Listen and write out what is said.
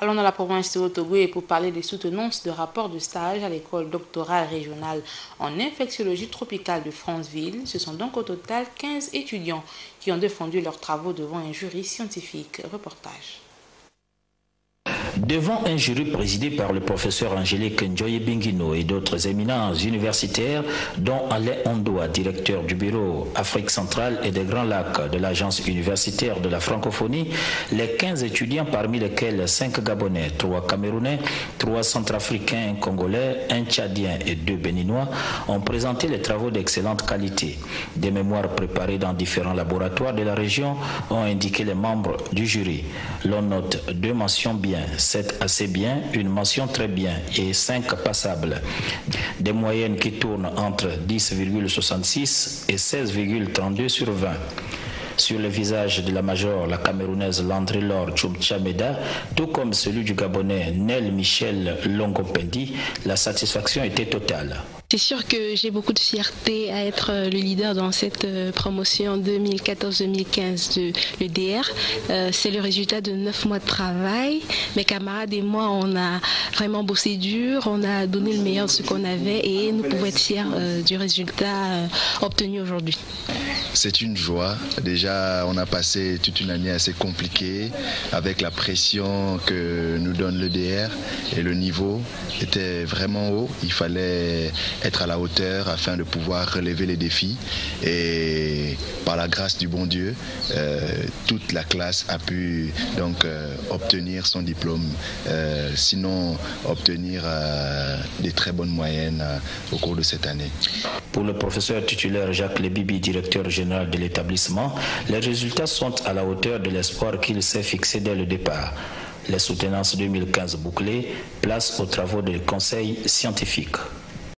Allons dans la province de Otogo pour parler des soutenances de rapports de stage à l'école doctorale régionale en infectiologie tropicale de Franceville. Ce sont donc au total 15 étudiants qui ont défendu leurs travaux devant un jury scientifique. Reportage. Devant un jury présidé par le professeur Angélique Njoye Bingino et d'autres éminences universitaires, dont Alain Ondoa, directeur du bureau Afrique centrale et des Grands Lacs de l'Agence universitaire de la francophonie, les 15 étudiants, parmi lesquels 5 Gabonais, 3 Camerounais, 3 Centrafricains, un Congolais, un Tchadien et 2 Béninois, ont présenté les travaux d'excellente qualité. Des mémoires préparées dans différents laboratoires de la région ont indiqué les membres du jury. L'on note deux mentions bien 7 assez bien, une mention très bien et 5 passables. Des moyennes qui tournent entre 10,66 et 16,32 sur 20. Sur le visage de la major, la camerounaise Landry Laure Chumchameda, tout comme celui du Gabonais Nel Michel Longopendi, la satisfaction était totale. C'est sûr que j'ai beaucoup de fierté à être le leader dans cette promotion 2014-2015 de l'EDR. C'est le résultat de neuf mois de travail. Mes camarades et moi, on a vraiment bossé dur, on a donné le meilleur de ce qu'on avait et nous pouvons être fiers du résultat obtenu aujourd'hui. C'est une joie. Déjà, on a passé toute une année assez compliquée avec la pression que nous donne l'EDR et le niveau était vraiment haut. Il fallait être à la hauteur afin de pouvoir relever les défis. Et par la grâce du bon Dieu, euh, toute la classe a pu donc euh, obtenir son diplôme, euh, sinon obtenir des très bonnes moyennes au cours de cette année. Pour le professeur titulaire Jacques Lebibi, directeur général de l'établissement, les résultats sont à la hauteur de l'espoir qu'il s'est fixé dès le départ. Les soutenances 2015 bouclées, place aux travaux des conseils scientifiques.